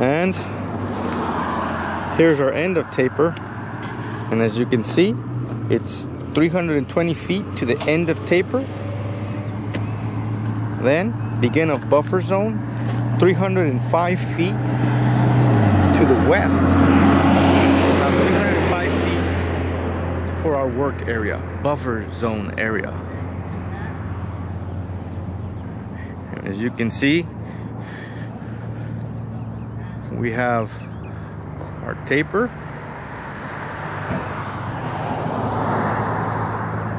And here's our end of taper. And as you can see, it's 320 feet to the end of taper. Then begin of buffer zone, 305 feet to the west. Now 305 feet for our work area, buffer zone area. As you can see, we have our taper.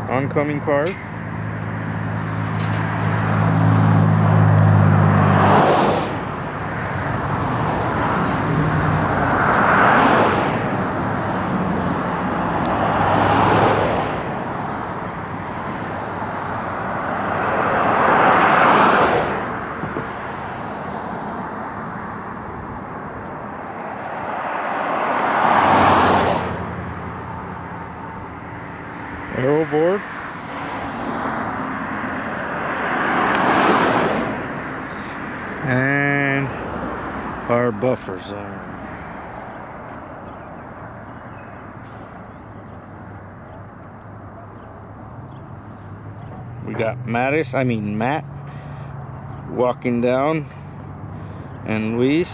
Oncoming cars Arrow board. And our buffer zone. We got Mattis, I mean Matt, walking down, and Luis